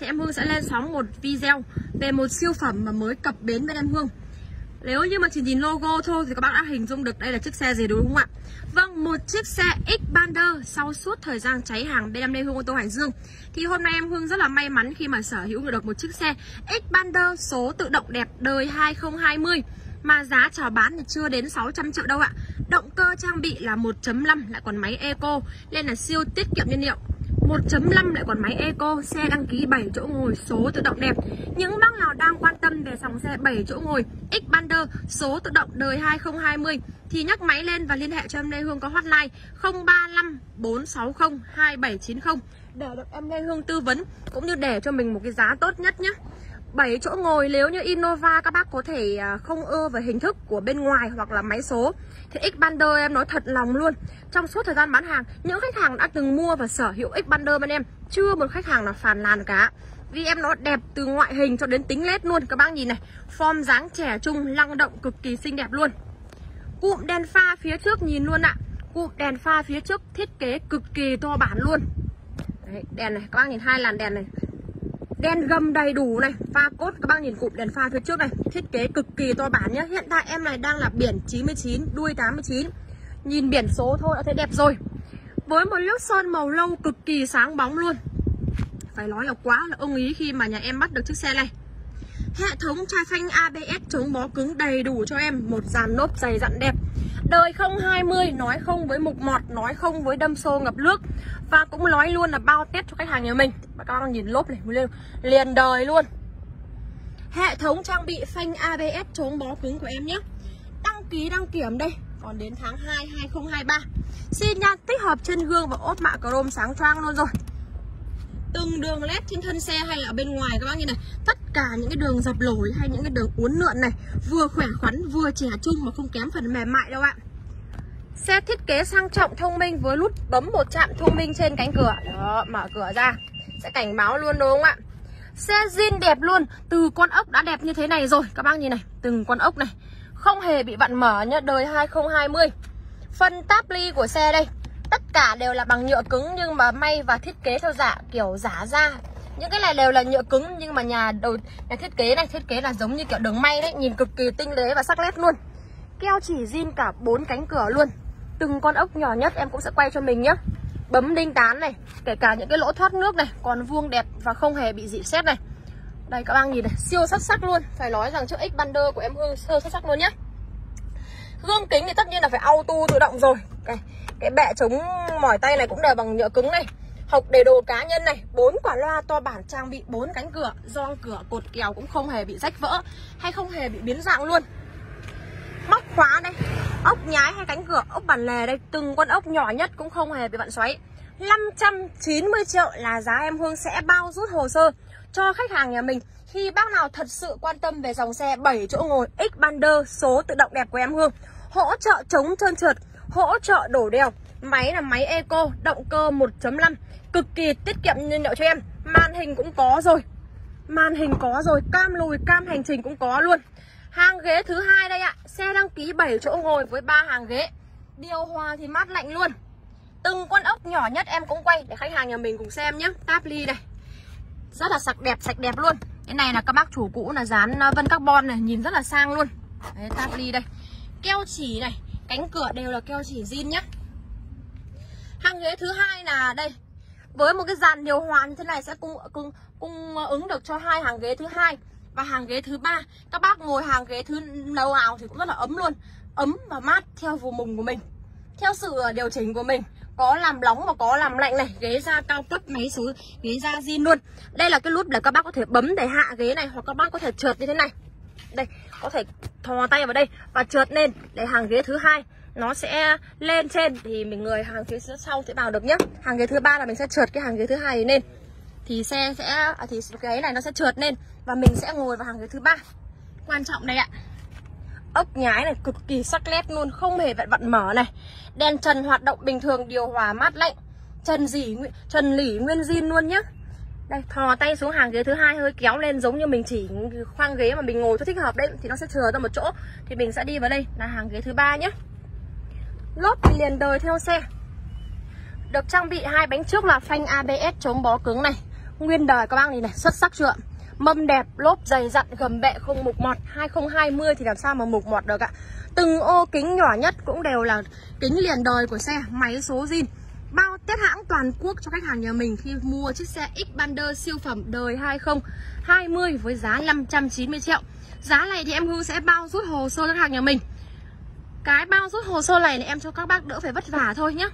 thì em Hương sẽ lên sóng một video về một siêu phẩm mà mới cập bến bên em Hương nếu như mà chỉ nhìn logo thôi thì các bạn đã hình dung được đây là chiếc xe gì đúng không ạ? Vâng, một chiếc xe Xpander sau suốt thời gian cháy hàng bên em đây Hương ô tô Hải Dương. Thì hôm nay em Hương rất là may mắn khi mà sở hữu được một chiếc xe Xpander số tự động đẹp đời 2020 mà giá chào bán thì chưa đến 600 triệu đâu ạ. Động cơ trang bị là 1.5 lại còn máy eco nên là siêu tiết kiệm nhiên liệu. 1.5 lại còn máy eco, xe đăng ký 7 chỗ ngồi, số tự động đẹp. Những bác nào đang quan tâm về dòng xe 7 chỗ ngồi Xpander số tự động đời 2020 thì nhắc máy lên và liên hệ cho em Lê Hương có hotline 035 460 2790 để được em Lê Hương tư vấn cũng như để cho mình một cái giá tốt nhất nhé. 7 chỗ ngồi nếu như Innova các bác có thể à, không ưa về hình thức của bên ngoài hoặc là máy số. Thì Xpander em nói thật lòng luôn trong suốt thời gian bán hàng những khách hàng đã từng mua và sở hữu Xpander bên em chưa một khách hàng nào phàn nàn cả. Vì em nó đẹp từ ngoại hình cho đến tính nét luôn các bác nhìn này. Form dáng trẻ trung lăng động cực kỳ xinh đẹp luôn. Cụm đèn pha phía trước nhìn luôn ạ. Cụm đèn pha phía trước thiết kế cực kỳ to bản luôn. Đấy, đèn này các bác nhìn hai làn đèn này đen gầm đầy đủ này, pha cốt các bác nhìn cụm đèn pha phía trước này. Thiết kế cực kỳ to bản nhá. Hiện tại em này đang là biển 99 đuôi 89 nhìn biển số thôi đã thấy đẹp rồi. Với một lớp sơn màu lâu cực kỳ sáng bóng luôn. Phải nói là quá là ưng ý khi mà nhà em bắt được chiếc xe này. Hệ thống trai phanh ABS chống bó cứng đầy đủ cho em. Một dàn lốp dày dặn đẹp đời 020 nói không với mục mọt nói không với đâm xô ngập nước. Và cũng nói luôn là bao tết cho khách hàng nhà mình. Và các bạn nhìn lốp này liền, liền đời luôn. Hệ thống trang bị phanh ABS chống bó cứng của em nhé. Đăng ký đăng kiểm đây. Còn đến tháng 2 2023 xin nhan tích hợp chân gương và ốp mạ chrome sáng choang luôn rồi từng đường led trên thân xe hay là bên ngoài các bác như này. Tất cả những cái đường dập lồi hay những cái đường uốn lượn này, vừa khỏe khoắn, vừa trẻ trung mà không kém phần mềm mại đâu ạ. Xe thiết kế sang trọng thông minh với nút bấm một chạm thông minh trên cánh cửa. Đó, mở cửa ra, sẽ cảnh báo luôn đúng không ạ? Xe zin đẹp luôn, từ con ốc đã đẹp như thế này rồi. Các bác nhìn này, từng con ốc này, không hề bị vặn mở nhá, đời 2020 phần táp ly của xe đây tất cả đều là bằng nhựa cứng nhưng mà may và thiết kế theo giả kiểu giả ra. Những cái này đều là nhựa cứng nhưng mà nhà đầu, nhà thiết kế này, thiết kế là giống như kiểu đường may đấy, nhìn cực kỳ tinh tế và sắc nét luôn. Keo chỉ zin cả bốn cánh cửa luôn. Từng con ốc nhỏ nhất em cũng sẽ quay cho mình nhé bấm đinh tán này, kể cả những cái lỗ thoát nước này, còn vuông đẹp và không hề bị dị xét này. Đây, các bạn nhìn này, siêu xuất sắc luôn. Phải nói rằng chiếc Xpander của em hương siêu xuất sắc luôn nhé gương kính thì tất nhiên là phải auto tự động rồi. Okay cái bệ chống mỏi tay này cũng đều bằng nhựa cứng này. Hộc để đồ cá nhân này, bốn quả loa to bản trang bị bốn cánh cửa gioăng cửa cột kèo cũng không hề bị rách vỡ hay không hề bị biến dạng luôn. Móc khóa đây ốc nhái hay cánh cửa, ốc bản lề đây, từng con ốc nhỏ nhất cũng không hề bị vặn xoáy. 590 triệu là giá em Hương sẽ bao rút hồ sơ cho khách hàng nhà mình khi bác nào thật sự quan tâm về dòng xe 7 chỗ ngồi Xpander số tự động đẹp của em Hương. Hỗ trợ chống trơn trượt hỗ trợ đổ đèo. Máy là máy eco động cơ 1.5 cực kỳ tiết kiệm nhiên liệu cho em. Màn hình cũng có rồi. Màn hình có rồi cam lùi cam hành trình cũng có luôn. Hàng ghế thứ hai đây ạ. Xe đăng ký 7 chỗ ngồi với ba hàng ghế. Điều hòa thì mát lạnh luôn. Từng con ốc nhỏ nhất em cũng quay để khách hàng nhà mình cùng xem nhé táp ly này. Rất là sạch đẹp sạch đẹp luôn. Cái này là các bác chủ cũ là dán ờ, vân carbon này nhìn rất là sang luôn. Đấy, táp ly đây. Keo chỉ này cánh cửa đều là keo chỉ zin nhá. Hàng ghế thứ hai là đây. Với một cái dàn điều hòa như thế này sẽ cung cung cung ứng được cho hai hàng ghế thứ hai và hàng ghế thứ ba. Các bác ngồi hàng ghế thứ đầu ảo thì cũng rất là ấm luôn. Ấm và mát theo vùng mùng của mình, theo sự điều chỉnh của mình. Có làm nóng và có làm lạnh này, ghế da cao cấp, máy số ghế da zin luôn. Đây là cái nút để các bác có thể bấm để hạ ghế này hoặc các bác có thể trượt như thế này đây có thể thò tay vào đây và trượt lên để hàng ghế thứ hai. Nó sẽ lên trên thì mình người hàng phía sau sẽ vào được nhé hàng ghế thứ ba là mình sẽ trượt cái hàng ghế thứ hai lên. Thì xe sẽ à, thì cái này nó sẽ trượt lên và mình sẽ ngồi vào hàng ghế thứ ba. Quan trọng đây ạ. Ốc nhái này cực kỳ sắc nét luôn không hề vặn vặn mở này. Đèn trần hoạt động bình thường điều hòa mát lạnh. Trần dỉ trần lỉ nguyên zin luôn nhá đây thò tay xuống hàng ghế thứ hai hơi kéo lên giống như mình chỉ khoang ghế mà mình ngồi cho thích hợp đấy thì nó sẽ chừa ra một chỗ. Thì mình sẽ đi vào đây là hàng ghế thứ ba nhé. Lốp thì liền đời theo xe. Được trang bị hai bánh trước là phanh ABS chống bó cứng này. Nguyên đời các bác nhìn này Xuất sắc chưa Mâm đẹp, lốp dày dặn, gầm bẹ không mục mọt. 2020 thì làm sao mà mục mọt được ạ? Từng ô kính nhỏ nhất cũng đều là kính liền đời của xe Máy số zin test hãng toàn quốc cho khách hàng nhà mình khi mua chiếc xe Xpander siêu phẩm đời 2020 với giá 590 triệu. Giá này thì em Hương sẽ bao rút hồ sơ cho khách hàng nhà mình. Cái bao rút hồ sơ này, này em cho các bác đỡ phải vất vả thôi nhé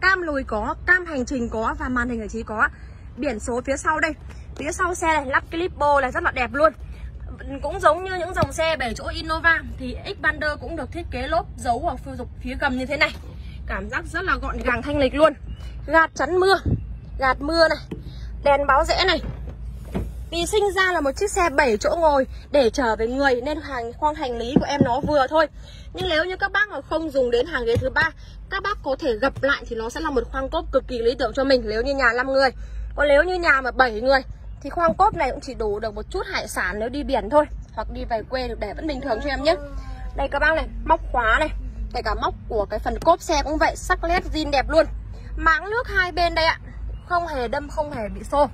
Cam lùi có, cam hành trình có và màn hình giải trí có. Biển số phía sau đây. Phía sau xe này lắp clipbo là rất là đẹp luôn. Cũng giống như những dòng xe 7 chỗ Innova thì Xpander cũng được thiết kế lốp giấu ở phía, phía gầm như thế này cảm giác rất là gọn gàng, thanh lịch luôn. Gạt chắn mưa, gạt mưa này, đèn báo rẽ này. Vì sinh ra là một chiếc xe 7 chỗ ngồi để chở về người, nên hàng khoang hành lý của em nó vừa thôi. Nhưng nếu như các bác mà không dùng đến hàng ghế thứ ba, các bác có thể gập lại thì nó sẽ là một khoang cốp cực kỳ lý tưởng cho mình, nếu như nhà 5 người. Còn nếu như nhà mà 7 người, thì khoang cốp này cũng chỉ đủ được một chút hải sản nếu đi biển thôi, hoặc đi về quê được để vẫn bình thường cho em nhé. Đây các bác này, móc khóa này kể cả móc của cái phần cốp xe cũng vậy, sắc nét zin đẹp luôn. Máng nước hai bên đây ạ. Không hề đâm, không hề bị xô.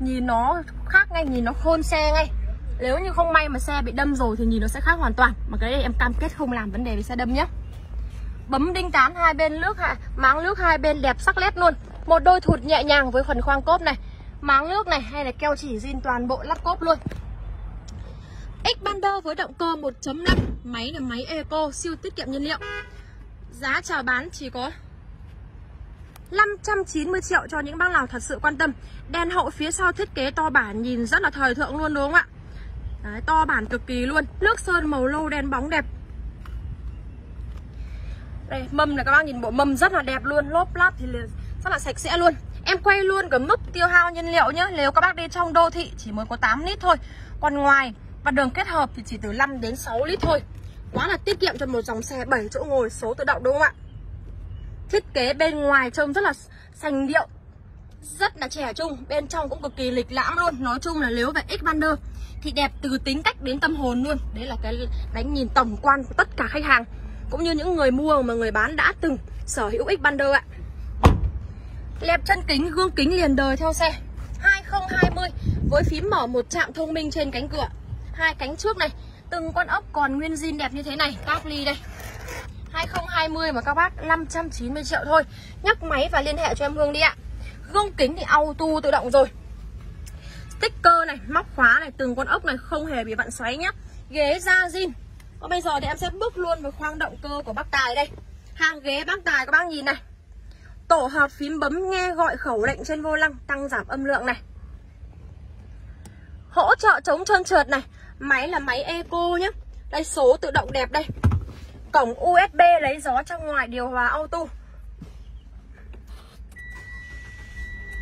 Nhìn nó khác ngay, nhìn nó khôn xe ngay. Nếu như không may mà xe bị đâm rồi thì nhìn nó sẽ khác hoàn toàn. Mà cái này em cam kết không làm vấn đề về xe đâm nhé. Bấm đinh tán hai bên nước hạ máng nước hai bên đẹp sắc nét luôn. Một đôi thụt nhẹ nhàng với phần khoang cốp này. Máng nước này hay là keo chỉ zin toàn bộ lắp cốp luôn. Xpander với động cơ 1.5 Máy là máy Eco siêu tiết kiệm nhiên liệu. Giá chào bán chỉ có 590 triệu cho những bác nào thật sự quan tâm. Đèn hậu phía sau thiết kế to bản nhìn rất là thời thượng luôn đúng không ạ? Đấy, To bản cực kỳ luôn. Nước sơn màu lâu đen bóng đẹp. Đây mâm này các bác nhìn bộ mâm rất là đẹp luôn. Lốp lát thì rất là sạch sẽ luôn. Em quay luôn cái mức tiêu hao nhiên liệu nhé Nếu các bác đi trong đô thị chỉ mới có 8 lít thôi. Còn ngoài và đường kết hợp thì chỉ từ 5 đến 6 lít thôi. Quá là tiết kiệm cho một dòng xe 7 chỗ ngồi số tự động đúng không ạ? Thiết kế bên ngoài trông rất là sành điệu Rất là trẻ trung Bên trong cũng cực kỳ lịch lãm luôn. Nói chung là nếu về Xpander Thì đẹp từ tính cách đến tâm hồn luôn. Đấy là cái đánh nhìn tổng quan của tất cả khách hàng Cũng như những người mua mà người bán đã từng sở hữu Xpander ạ. Lẹp chân kính, gương kính liền đời theo xe. 2020 Với phím mở một chạm thông minh trên cánh cửa hai cánh trước này. Từng con ốc còn nguyên zin đẹp như thế này. Các ly đây. 2020 mà các bác 590 triệu thôi. Nhắc máy và liên hệ cho em Hương đi ạ. Gương kính thì auto tự động rồi. Sticker này, móc khóa này Từng con ốc này không hề bị vặn xoáy nhá. Ghế da zin. Còn bây giờ thì em sẽ bước luôn vào khoang động cơ của bác Tài đây. Hàng ghế bác Tài các bác nhìn này. Tổ hợp phím bấm nghe gọi khẩu lệnh trên vô lăng Tăng giảm âm lượng này. Hỗ trợ chống trơn trượt này. Máy là máy Eco nhé Đây số tự động đẹp đây. Cổng USB lấy gió trong ngoài điều hòa auto.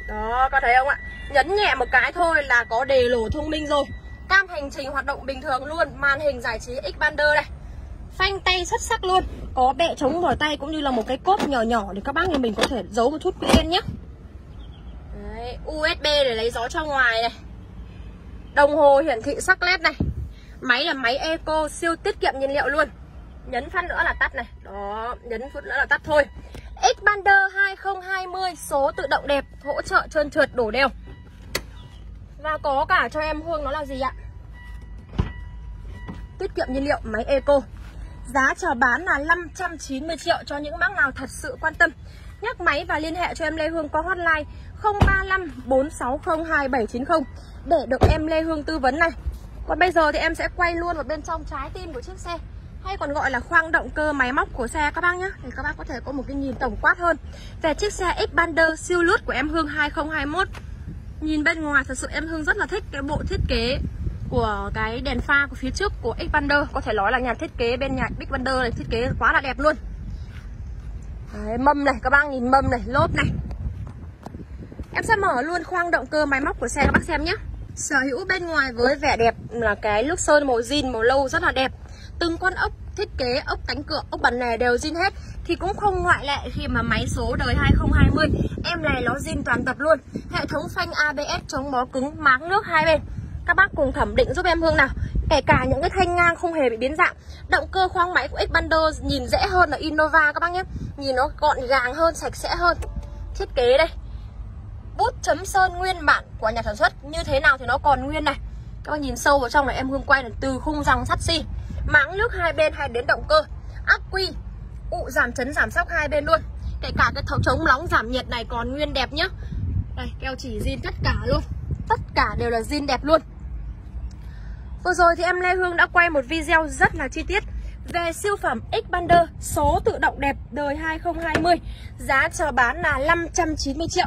Đó, có thấy không ạ? Nhấn nhẹ một cái thôi là có đề lổ thông minh rồi. Cam hành trình hoạt động bình thường luôn Màn hình giải trí Xpander đây. Phanh tay xuất sắc luôn. Có bệ chống mở tay cũng như là một cái cốt nhỏ nhỏ Để các bác nhà mình có thể giấu một chút quỹ nhé Đấy, USB để lấy gió trong ngoài này. Đồng hồ hiển thị sắc led này. Máy là máy Eco siêu tiết kiệm nhiên liệu luôn. Nhấn phát nữa là tắt này. Đó, nhấn phút nữa là tắt thôi. Xpander 2020 số tự động đẹp Hỗ trợ trơn trượt đổ đều. Và có cả cho em Hương nó là gì ạ? Tiết kiệm nhiên liệu máy Eco. Giá chào bán là 590 triệu cho những bác nào thật sự quan tâm nhấc máy và liên hệ cho em Lê Hương qua hotline 035 460 2790 Để được em Lê Hương tư vấn này. Còn bây giờ thì em sẽ quay luôn vào bên trong trái tim của chiếc xe, hay còn gọi là khoang động cơ máy móc của xe các bác nhé Để các bác có thể có một cái nhìn tổng quát hơn Về chiếc xe Xpander siêu lướt của em Hương 2021 Nhìn bên ngoài thật sự em Hương rất là thích cái bộ thiết kế của cái đèn pha của phía trước của Xpander Có thể nói là nhà thiết kế bên nhà Xpander này, thiết kế quá là đẹp luôn. Đấy, Mâm này, các bác nhìn mâm này, lốp này. Em sẽ mở luôn khoang động cơ máy móc của xe các bác xem nhé Sở hữu bên ngoài với vẻ đẹp là cái nước sơn màu zin màu lâu rất là đẹp. Từng con ốc thiết kế ốc cánh cửa, ốc bản lề đều zin hết. Thì cũng không ngoại lệ khi mà máy số đời 2020 Em này nó zin toàn tập luôn. Hệ thống phanh ABS chống bó cứng máng nước hai bên. Các bác cùng thẩm định giúp em Hương nào. Kể cả những cái thanh ngang không hề bị biến dạng. Động cơ khoang máy của Xpander nhìn dễ hơn là Innova các bác nhé. Nhìn nó gọn gàng hơn, sạch sẽ hơn. Thiết kế đây. Bút chấm sơn nguyên bản của nhà sản xuất Như thế nào thì nó còn nguyên này. Các bác nhìn sâu vào trong này em Hương quay là Từ khung răng sắt xi. Máng nước hai bên hay đến động cơ. Ắc quy. Ụ giảm chấn giảm sóc hai bên luôn. Kể cả cái thấu chống nóng giảm nhiệt này còn nguyên đẹp nhá. Đây keo chỉ zin tất cả luôn. Tất cả đều là zin đẹp luôn. Vừa rồi thì em Lê Hương đã quay một video rất là chi tiết về siêu phẩm Xpander số tự động đẹp đời 2020 Giá chào bán là 590 triệu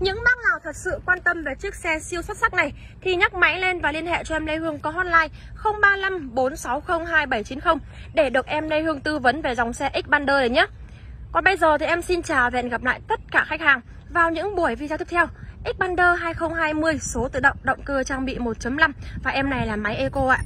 những bác nào thật sự quan tâm về chiếc xe siêu xuất sắc này thì nhắc máy lên và liên hệ cho em Lê Hương có hotline 035 460 2790 để được em Lê Hương tư vấn về dòng xe Xpander này nhé. Còn bây giờ thì em xin chào và hẹn gặp lại tất cả khách hàng vào những buổi video tiếp theo. Xpander 2020 số tự động động cơ trang bị 1.5 và em này là máy Eco ạ.